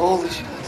Holy shit.